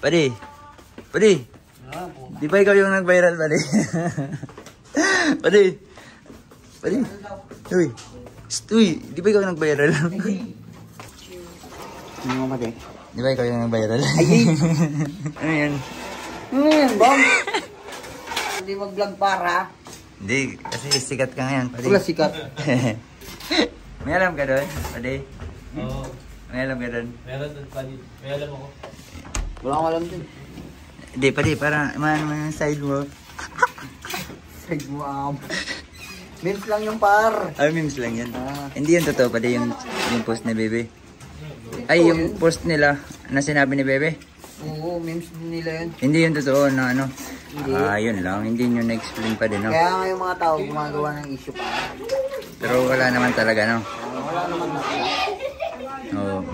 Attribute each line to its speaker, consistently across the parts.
Speaker 1: Pare, pare, di ba ikaw yung nag-viral, pare? pare, pare, uy, uy, di ba ikaw yung nag-viral?
Speaker 2: Ano mo mali?
Speaker 1: di ba ikaw yung nag-viral? ano yan?
Speaker 2: Hmm, bom! Hindi mag-vlog para.
Speaker 1: Hindi, kasi sikat ka ngayon, pare.
Speaker 2: Wala sikat.
Speaker 1: May alam ka doon, pare?
Speaker 3: Oo.
Speaker 1: May alam ka doon?
Speaker 3: Meron doon pa May alam ako.
Speaker 2: Wala akong alam din.
Speaker 1: Hindi, pare, para man man side mo.
Speaker 2: Side mo am. Memes lang yung par.
Speaker 1: Ay, memes lang yan.
Speaker 2: Ah.
Speaker 1: Hindi yan totoo, pare, yung, yung post ni Bebe. Ay, yung post nila na sinabi ni Bebe.
Speaker 2: Oo, memes din nila yun.
Speaker 1: Hindi yun totoo na ano.
Speaker 2: Hindi.
Speaker 1: Ah, yun lang. Hindi nyo na-explain pa din, no?
Speaker 2: Kaya nga yung mga tao gumagawa ng issue pa.
Speaker 1: Pero wala naman talaga, no?
Speaker 2: Wala naman.
Speaker 1: Oh,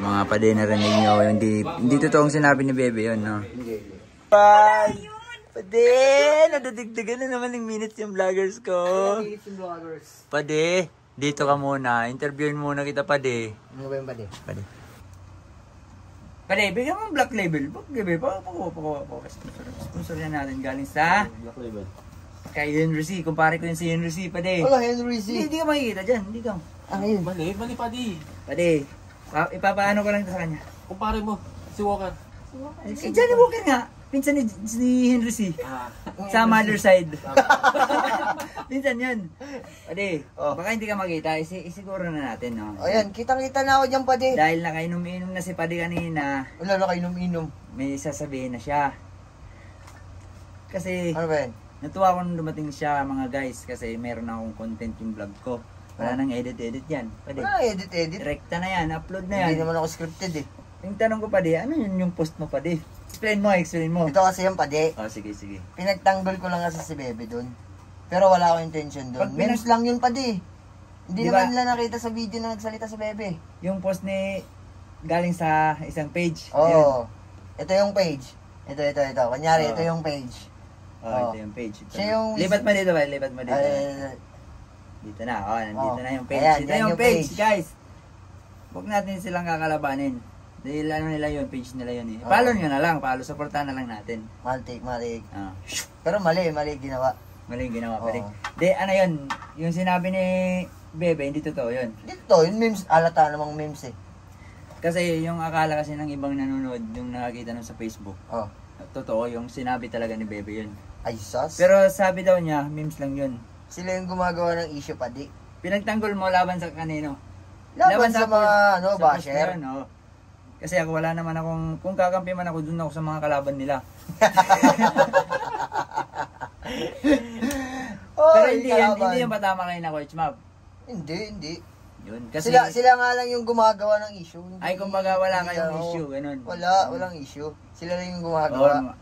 Speaker 1: mga pade narinig nyo. Hindi, hindi totoong sinabi ni Bebe yun, no?
Speaker 2: Hindi, hindi.
Speaker 1: Bye! Pade! Nadadagdagan na naman ng minutes yung vloggers ko.
Speaker 2: Yung vloggers.
Speaker 1: Pade, dito ka muna. Interviewin muna kita, Pade.
Speaker 2: Ano ba yung bali?
Speaker 1: Pade. Pade, bigyan mo black label. Black label. Pa, pa, pa, pa. Sponsor, na natin galing sa
Speaker 3: Black label.
Speaker 1: kay Henry C. Kumpare ko yun si Henry C. Pade.
Speaker 2: Wala, Henry
Speaker 1: Hindi,
Speaker 2: Z.
Speaker 1: hindi ka makikita dyan. Hindi ka.
Speaker 2: Ano yun?
Speaker 3: Mali, mali pa di.
Speaker 1: Pade, pa, ipapaano ko lang ito sa kanya.
Speaker 3: Kumpare mo, si Walker.
Speaker 1: Si Johnny Walker nga. Pinsan ni, ni Henry C.
Speaker 3: Ah.
Speaker 1: Sa mother side. Pinsan yun. Pade,
Speaker 2: Oh.
Speaker 1: baka hindi ka makita. Isi, isiguro na natin, no?
Speaker 2: O yan, kitang-kita na ako dyan di.
Speaker 1: Dahil nakainom-inom na si Pade kanina,
Speaker 2: Wala na kayo inom-inom.
Speaker 1: may sasabihin na siya. Kasi,
Speaker 2: Ano ba yan?
Speaker 1: natuwa ako nung dumating siya, mga guys, kasi meron akong content yung vlog ko. Wala nang edit-edit yan. Pade,
Speaker 2: Wala, edit-edit.
Speaker 1: direkta na yan, upload na
Speaker 2: Hindi
Speaker 1: yan.
Speaker 2: naman ako scripted eh.
Speaker 1: Yung tanong ko, Pade, ano yun yung post mo, Pade? Explain mo, explain mo.
Speaker 2: Ito kasi yung padi.
Speaker 1: Oh, sige, sige.
Speaker 2: Pinagtanggol ko lang kasi si Bebe doon. Pero wala akong intention doon.
Speaker 1: Pag pinag-
Speaker 2: Memes lang yun padi. Hindi
Speaker 1: Di
Speaker 2: naman nila nakita sa video na nagsalita si Bebe.
Speaker 1: Yung post ni galing sa isang page.
Speaker 2: Oo.
Speaker 1: Ayun.
Speaker 2: Ito yung page. Ito, ito, ito. Kunyari,
Speaker 1: Oo.
Speaker 2: ito yung page.
Speaker 1: Oh,
Speaker 2: Oo.
Speaker 1: ito yung page. Ito
Speaker 2: Siya yung-
Speaker 1: Lipat mo dito ba? Lipat mo dito.
Speaker 2: Ay,
Speaker 1: dito na. Oh, nandito
Speaker 2: Oo.
Speaker 1: na yung page.
Speaker 2: Ayan,
Speaker 1: ito
Speaker 2: yan
Speaker 1: yung page,
Speaker 2: page.
Speaker 1: guys. Huwag natin silang kakalabanin. Dahil ano nila yun, page nila yun eh.
Speaker 2: Oo.
Speaker 1: Follow nyo na lang, follow, supportahan na lang natin.
Speaker 2: matik, matik.
Speaker 1: Ah,
Speaker 2: Pero mali, mali ginawa.
Speaker 1: mali ginawa pa rin.
Speaker 2: Oo.
Speaker 1: De, ano yun, yung sinabi ni Bebe, hindi totoo yun.
Speaker 2: Dito, yung memes, alata namang memes eh.
Speaker 1: Kasi yung akala kasi ng ibang nanonood, yung nakakita nun sa Facebook,
Speaker 2: Oh.
Speaker 1: totoo, yung sinabi talaga ni Bebe yun.
Speaker 2: Ay, sus.
Speaker 1: Pero sabi daw niya, memes lang yun.
Speaker 2: Sila yung gumagawa ng issue padi.
Speaker 1: Pinagtanggol mo laban sa kanino?
Speaker 2: Laban, sa, mga, ano,
Speaker 1: sa
Speaker 2: basher.
Speaker 1: yun, oo. Kasi ako wala naman akong, kung kakampi man ako, dun ako sa mga kalaban nila.
Speaker 2: Oh,
Speaker 1: Pero hindi yan, hindi yan patama kayo na Coach Mab.
Speaker 2: Hindi, hindi.
Speaker 1: Yun, kasi,
Speaker 2: sila, sila nga lang yung gumagawa ng issue. Hindi,
Speaker 1: ay kumbaga wala
Speaker 2: hindi
Speaker 1: kayong
Speaker 2: ako-
Speaker 1: issue, ganun.
Speaker 2: Wala, walang issue. Sila lang yung gumagawa.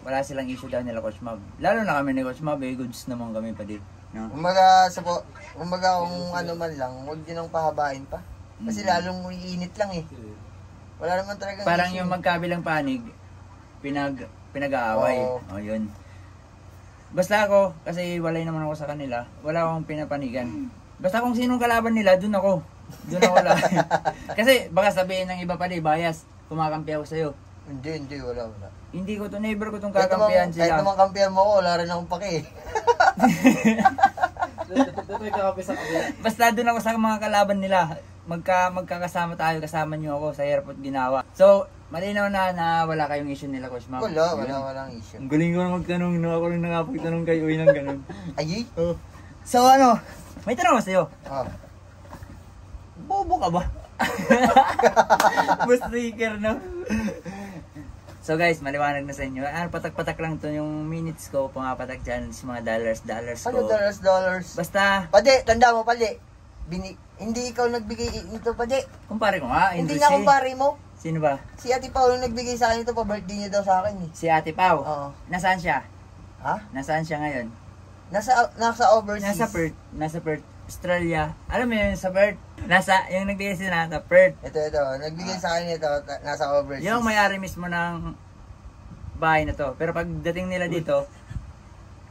Speaker 1: wala silang issue daw nila Coach Mab. Lalo na kami ni Coach Mab, eh, goods naman kami pa din. No?
Speaker 2: Kumbaga, sa po, kumbaga kung ano man lang, huwag din ang pahabain pa. Kasi
Speaker 1: Mm.
Speaker 2: lalong iinit lang eh. Wala naman talagang
Speaker 1: Parang yung magkabilang panig, pinag, pinag-aaway.
Speaker 2: Oo.
Speaker 1: O, yun. Basta ako, kasi walay naman ako sa kanila, wala akong pinapanigan. Basta kung sinong kalaban nila, dun ako. Dun ako lang. kasi baka sabihin ng iba pa di, bias, kumakampi ako sa'yo.
Speaker 2: Hindi, hindi, wala, wala.
Speaker 1: Hindi ko to, never ko tong
Speaker 2: Kahit
Speaker 1: kakampihan
Speaker 2: kahit
Speaker 1: sila.
Speaker 2: naman kampihan mo ko, wala rin akong pake
Speaker 1: Basta dun ako sa mga kalaban nila. Magka, magkakasama tayo, kasama nyo ako sa airport ginawa. So, malinaw na na wala kayong issue nila, Coach Ma'am.
Speaker 2: Wala, wala, walang issue.
Speaker 1: Ang galing ko na magtanong, no? Ako rin nakapagtanong kay Uy ng ganun.
Speaker 2: Ay,
Speaker 1: Oh. So ano, may tanong ako sa'yo.
Speaker 2: oh.
Speaker 1: Bobo ka ba? Bus sticker, no? So guys, maliwanag na sa inyo. Ano, patak-patak lang to yung minutes ko, pumapatak dyan sa mga dollars, dollars
Speaker 2: Ano
Speaker 1: ko.
Speaker 2: dollars, dollars?
Speaker 1: Basta,
Speaker 2: Pade, tanda mo, pade. Bini, hindi ikaw nagbigay nito, pade.
Speaker 1: kumpare ko nga,
Speaker 2: Hindi
Speaker 1: Indus
Speaker 2: niya
Speaker 1: eh.
Speaker 2: kumpare mo.
Speaker 1: Sino ba?
Speaker 2: Si Ate Paolo nagbigay sa akin ito, pa-birthday niya daw sa akin eh.
Speaker 1: Si Ate Pau.
Speaker 2: Oo.
Speaker 1: Nasaan siya?
Speaker 2: Ha?
Speaker 1: Nasaan siya ngayon?
Speaker 2: Nasa, nasa overseas.
Speaker 1: Nasa Perth. Nasa Perth, Australia. Alam mo yun, sa Perth. Nasa, yung nagbigay sila na Perth.
Speaker 2: Ito, ito. Nagbigay sa akin ito, nasa overseas.
Speaker 1: Yung may-ari mismo ng bahay na to. Pero pagdating nila dito,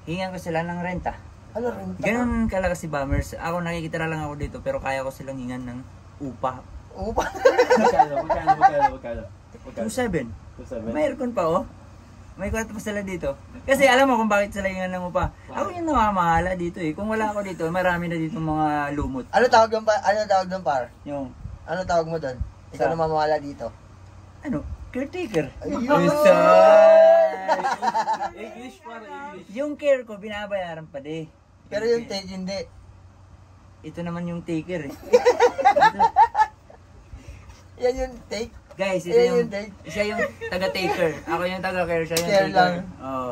Speaker 1: hingan ko sila ng renta.
Speaker 2: Ano rin?
Speaker 1: Ganun kalaga si Bombers. Ako nakikita lang ako dito pero kaya ko silang hingan ng upa.
Speaker 2: Upa.
Speaker 3: Magkano, magkano, magkano, magkano. Magkano?
Speaker 1: 2.7.
Speaker 3: Seven.
Speaker 1: May aircon pa oh. May kwarto pa sila dito. Kasi alam mo kung bakit sila yung ano mo pa. Ako yung namamahala dito eh. Kung wala ako dito, marami na dito mga lumot.
Speaker 2: Ano tawag doon, par? Ano tawag doon, par?
Speaker 1: Yung,
Speaker 2: Ano tawag mo doon? Ikaw
Speaker 1: Sa-
Speaker 2: na mamamala dito.
Speaker 1: ano, caretaker.
Speaker 2: Ayun.
Speaker 1: Yes,
Speaker 3: English para English.
Speaker 1: yung care ko, binabayaran pa di.
Speaker 2: Pero yung take, hindi.
Speaker 1: Ito naman yung taker eh.
Speaker 2: Yan yung take.
Speaker 1: Guys, ito
Speaker 2: Eh,
Speaker 1: yung, siya yung taga-taker. Ako yung taga-care, siya yung taker.
Speaker 2: lang.
Speaker 1: Oo.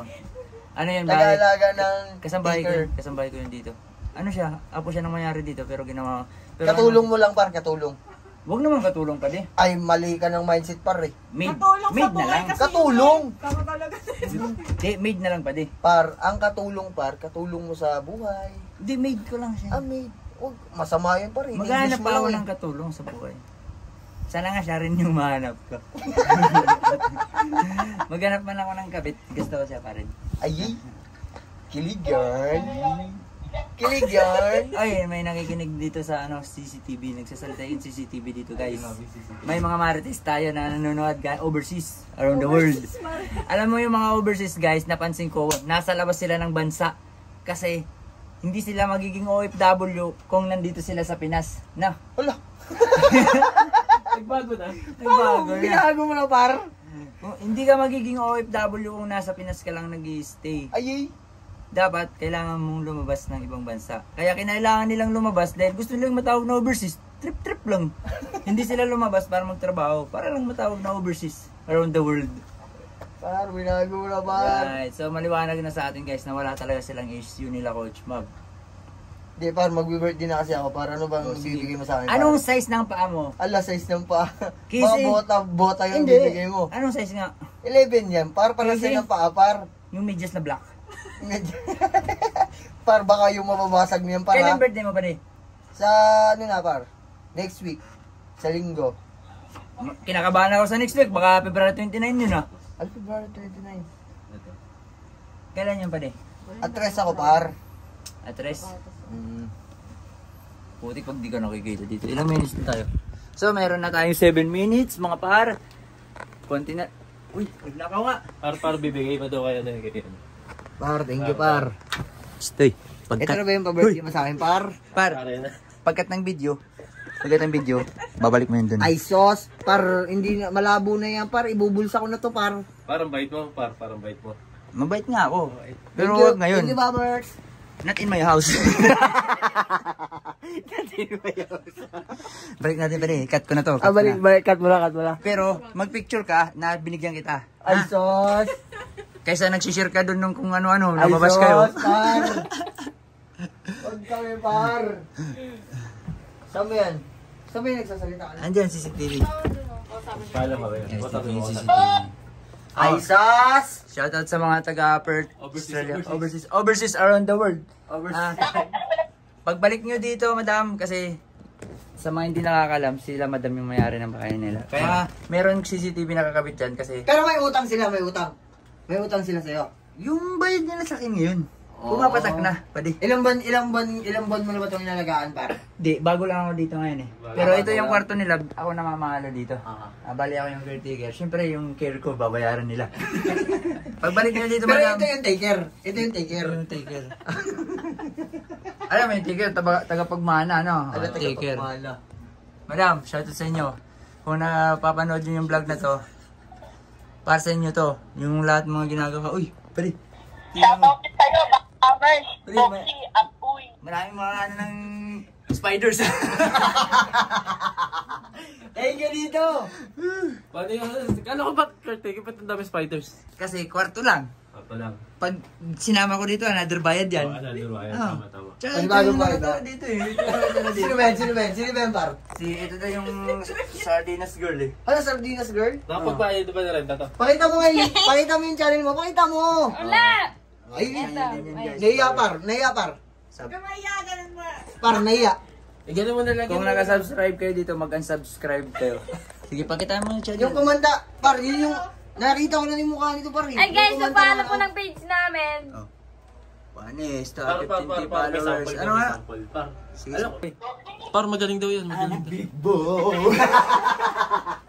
Speaker 1: Ano yun, bakit?
Speaker 2: Nag-aalaga ng
Speaker 1: Kasambahay ko
Speaker 2: taker.
Speaker 1: yun. Kasambahay ko yun dito. Ano siya? Apo siya nang mayari dito pero ginawa pero
Speaker 2: Katulong
Speaker 1: ano,
Speaker 2: mo lang, par. Katulong.
Speaker 1: Wag naman katulong pa di.
Speaker 2: Ay, mali ka ng mindset, par eh.
Speaker 1: Maid.
Speaker 4: Katulong sa
Speaker 1: Maid na
Speaker 4: buhay
Speaker 1: lang.
Speaker 4: kasi
Speaker 2: Katulong!
Speaker 4: Tama talaga.
Speaker 1: Di, maid na lang pa di.
Speaker 2: Par, ang katulong, par, katulong mo sa buhay.
Speaker 1: Di, maid ko lang siya.
Speaker 2: Ah, may, wag, masama yun, par. eh.
Speaker 1: Maghanap
Speaker 2: English
Speaker 1: pa ako
Speaker 2: lang,
Speaker 1: ng katulong sa buhay. Sana nga siya rin yung mahanap ko. Maghanap man ako ng kabit. Gusto ko siya pa rin.
Speaker 2: Ay, kilig yarn.
Speaker 1: Ay, may nakikinig dito sa ano CCTV. Nagsasalita yung CCTV dito, guys. May mga marites tayo na nanonood guys, overseas, around the world. Alam mo yung mga overseas guys, napansin ko, nasa labas sila ng bansa. Kasi, hindi sila magiging OFW kung nandito sila sa Pinas. Na,
Speaker 2: Wala.
Speaker 3: Nagbago na.
Speaker 1: nagbago na.
Speaker 2: Binago mo na, par.
Speaker 1: Kung Hindi ka magiging OFW kung nasa Pinas ka lang nag stay
Speaker 2: Ay, ay.
Speaker 1: Dapat, kailangan mong lumabas ng ibang bansa. Kaya kinailangan nilang lumabas dahil gusto nilang matawag na overseas. Trip-trip lang. Hindi sila lumabas para magtrabaho. Para lang matawag na overseas. Around the world.
Speaker 2: Par, binago mo na, par.
Speaker 1: Right. So, maliwanag na sa atin guys na wala talaga silang issue nila Coach Mab.
Speaker 2: Di, par, mag-birthday na kasi ako. Para ano bang
Speaker 1: Oh,
Speaker 2: bibigay mo sa akin? par?
Speaker 1: Anong size ng paa mo?
Speaker 2: Ala, size ng pa.
Speaker 1: Kasi-
Speaker 2: Mga bota, bota yung bibigay mo.
Speaker 1: Anong size nga?
Speaker 2: 11 yan. Par, para
Speaker 1: Kasi-
Speaker 2: sa ng paa, par.
Speaker 1: Yung medyas na black.
Speaker 2: Medyo- par, baka yung mababasag niyan, par, ha?
Speaker 1: Kailan birthday mo pa rin?
Speaker 2: Sa, ano na, par? Next week. Sa linggo.
Speaker 1: Kinakabahan ako sa next week. Baka February 29 yun ah.
Speaker 2: Al, February 29.
Speaker 1: Kailan yun pa rin?
Speaker 2: At tres ako, par.
Speaker 1: Atres.
Speaker 2: Mm.
Speaker 1: Putik pag di ka nakikita dito. Ilang minutes na tayo? So, meron na tayong 7 minutes, mga par. Konti na. Uy, nagnakaw nga.
Speaker 3: Para para bibigay mo daw kayo na yung
Speaker 2: Par, thank you, par.
Speaker 1: Stay.
Speaker 2: Ito na ba yung pa-birthday mo sa akin, par?
Speaker 1: Par, pagkat ng video, pagkat ng video, babalik mo yun dun.
Speaker 2: Ay, sauce. Par, hindi na, malabo na yan, par. Ibubulsa ko na to, par.
Speaker 3: Parang bait mo, par, parang bait mo.
Speaker 1: Mabait nga ako. Pero
Speaker 2: Thank you.
Speaker 1: wag ngayon.
Speaker 2: Thank you, Babers.
Speaker 1: Not in my house. Not in my house. Balik natin pa rin. Cut ko na to.
Speaker 2: Ah,
Speaker 1: cut ko
Speaker 2: balik,
Speaker 1: na.
Speaker 2: balik. Cut mo lang, cut mo lang.
Speaker 1: Pero, magpicture ka na binigyan kita.
Speaker 2: Ay,
Speaker 1: Ha?
Speaker 2: sauce.
Speaker 1: Kaysa nagsishare ka dun nung kung ano-ano,
Speaker 2: Ay,
Speaker 1: lumabas
Speaker 2: sauce,
Speaker 1: kayo.
Speaker 2: par. Huwag kami, par. Saan ba yan? Saan ba yung nagsasalita ka?
Speaker 1: Andyan, CCTV.
Speaker 3: Kala mo ba yun? What's up,
Speaker 1: yung? CCTV.
Speaker 2: Ay, sauce.
Speaker 1: Shoutout sa mga taga Perth,
Speaker 3: Overseas,
Speaker 1: Australia.
Speaker 3: overseas.
Speaker 1: Overseas. Overseas around the world.
Speaker 3: Overseas.
Speaker 1: Ah, pagbalik nyo dito, madam, kasi sa mga hindi nakakalam, sila madam yung mayari ng bahay nila. Kaya meron CCTV nakakabit dyan kasi
Speaker 2: Pero may utang sila, may utang. May utang sila sa'yo.
Speaker 1: yung bayad nila sa akin ngayon. Pumapatak na. Pwede.
Speaker 2: Ilang buwan, ilang buwan, ilang buwan mo na ba itong inalagaan, par?
Speaker 1: Di, bago lang ako dito ngayon eh.
Speaker 3: Bago
Speaker 1: Pero ito
Speaker 3: bago
Speaker 1: yung
Speaker 3: lang.
Speaker 1: kwarto nila, ako na mamahalo dito.
Speaker 2: Ah.
Speaker 1: Ah, bali ako yung caretaker. Siyempre yung care ko, babayaran nila. Pagbalik nyo dito,
Speaker 2: Pero
Speaker 1: madam.
Speaker 2: ito yung taker. Ito yung taker.
Speaker 1: Yung taker. Alam mo yung taker, taga, tagapagmana, no?
Speaker 2: Ano taker?
Speaker 1: taker. Madam, shoutout sa inyo. Kung napapanood nyo yung vlog na to, para sa inyo to, yung lahat ng mga ginagawa. Uy, pwede. Tingnan mo.
Speaker 5: Shoutout sa'yo,
Speaker 1: Pre,
Speaker 5: Boxy, at Uy.
Speaker 1: Maraming mga ano ng spiders.
Speaker 2: Thank you dito.
Speaker 3: Paano yung, kala ko ba, caretaker, ba't ang dami spiders?
Speaker 1: Kasi kwarto lang.
Speaker 3: Apa lang.
Speaker 1: Pag sinama ko dito, another bayad yan.
Speaker 3: Oh, ano, ano, ano,
Speaker 1: Ah.
Speaker 3: tama, tama.
Speaker 1: Tsaka
Speaker 2: Ano bago
Speaker 1: yung
Speaker 2: ba
Speaker 1: nakatira
Speaker 2: ito?
Speaker 1: dito eh. Nakatira
Speaker 2: Sino ba yan? Sino ba yan? Sino ba yan, par?
Speaker 1: Si, ito na yung sardinas girl eh.
Speaker 2: Ano, sardinas girl?
Speaker 3: Nakapagbayad ba na rin na to?
Speaker 2: Pakita mo nga yung, pakita mo yung channel mo. Pakita mo.
Speaker 5: Wala!
Speaker 2: Ay, naiya par. Naiya par.
Speaker 1: Sub-
Speaker 4: Kamaya, ganun mo.
Speaker 2: Par, naiya.
Speaker 3: Eh, ganun mo na lang.
Speaker 1: Kung naka-subscribe kayo dito, mag-unsubscribe kayo. Sige, pakita mo yung channel.
Speaker 2: Yung kumanda, par, yun yung, nakita ko na yung mukha nito, par. eh.
Speaker 5: Ay guys, so follow po ng page namin.
Speaker 1: Oh. Panis, to,
Speaker 3: Par, par,
Speaker 1: 15k
Speaker 3: par, par, may
Speaker 1: followers.
Speaker 3: sample
Speaker 1: Ano nga?
Speaker 3: Par. Magaling daw yan. Magaling daw.
Speaker 2: Big boy.